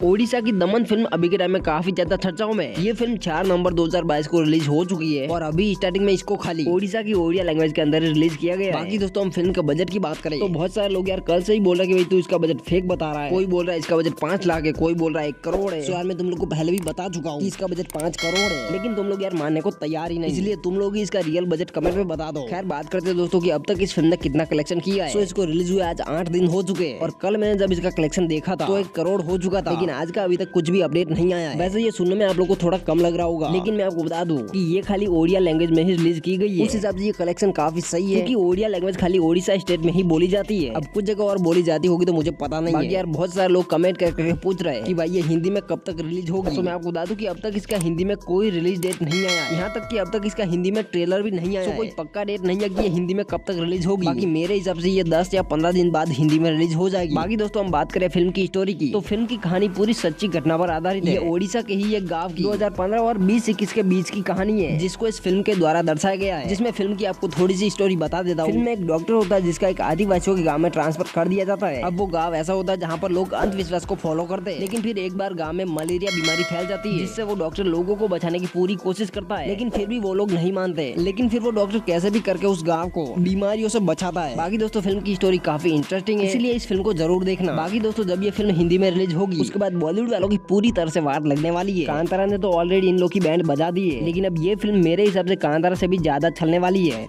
ओडिशा की दमन फ़िल्म अभी के टाइम में काफ़ी ज़्यादा चर्चाओं में ये फ़िल्म 4 नवंबर 2022 को रिलीज़ हो चुकी है और अभी स्टार्टिंग में इसको खाली ओडिशा की ओडिया लैंग्वेज के अंदर रिलीज़ किया गया बाकी दोस्तों, हम फ़िल्म के बजट की बात करें तो बहुत सारे लोग यार कल से ही बोल रहे हैं कि तू इसका बजट फेक बता रहा है। कोई बोल रहा है इसका बजट पाँच लाख है, कोई बोल रहा है एक करोड़ है। यार, मैं तुम लोग को पहले भी बता चुका हूँ इसका बजट पाँच करोड़ है। लेकिन तुम लोग यार मानने को तैयार ही नहीं। इसलिए तुम लोग इसका रियल बजट कमेंट में बता दो। खैर, बात करते दोस्तों की अब तक इस फ़िल्म ने कितना कलेक्शन किया है। इसको रिलीज़ हुआ आज आठ दिन हो चुके हैं। और कल मैंने जब इसका कलेक्शन देखा था तो एक करोड़ हो चुका था। लेकिन आज का अभी तक कुछ भी अपडेट नहीं आया है। वैसे ये सुनने में आप लोग को थोड़ा कम लग रहा होगा। लेकिन मैं आपको बता दूँ की ये खाली ओडिया लैंग्वेज में ही रिलीज़ की गई है। उस हिसाब से ये कलेक्शन काफ़ी सही है। क्योंकि ओडिया लैंग्वेज खाली ओडिशा स्टेट में ही बोली जाती है। अब कुछ जगह और बोली जाती होगी तो मुझे पता नहीं है। यार बहुत सारे लोग कमेंट करके पूछ रहे हैं कि भाई ये हिंदी में कब तक रिलीज़ होगी। तो मैं आपको बता दूँ कि अब तक इसका हिंदी में कोई रिलीज़ डेट नहीं आया यहाँ तक कि अब तक इसका हिंदी में ट्रेलर भी नहीं आया कोई पक्का डेट नहीं है कि ये हिंदी में कब तक रिलीज़ होगी। बाकी मेरे हिसाब से ये दस या पंद्रह दिन बाद हिंदी में रिलीज़ हो जाएगी। बाकी दोस्तों हम बात करें फ़िल्म की स्टोरी की। तो फ़िल्म की कहानी पूरी सच्ची घटना पर आधारित है। ओडिशा के ही एक गाँव की 2015 और 20 इक्कीस के बीच की कहानी है। जिसको इस फ़िल्म के द्वारा दर्शाया गया है। जिसमें फ़िल्म की आपको थोड़ी सी स्टोरी बता देता हूँ। फ़िल्म में एक डॉक्टर होता है जिसका एक आदिवासियों के गाँव में ट्रांसफ़र कर दिया जाता है। अब वो गाँव ऐसा होता है जहाँ पर लोग अंधविश्वास को फॉलो करते हैं। लेकिन फिर एक बार गाँव में मलेरिया बीमारी फैल जाती है। जिससे वो डॉक्टर लोगों को बचाने की पूरी कोशिश करता है। लेकिन फिर भी वो लोग नहीं मानते। लेकिन फिर वो डॉक्टर कैसे भी करके उस गाँव को बीमारियों से बचाता है। बाकी दोस्तों फ़िल्म की स्टोरी काफ़ी इंटरेस्टिंग है। इसलिए इस फ़िल्म को ज़रूर देखना। बाकी दोस्तों जब ये फ़िल्म हिंदी में रिलीज़ होगी उसके बाद बॉलीवुड वालों की पूरी तरह से वार लगने वाली है। कांतारा ने तो ऑलरेडी इन लोग की बैंड बजा दी है। लेकिन अब ये फ़िल्म मेरे हिसाब से कांतारा से भी ज़्यादा चलने वाली है।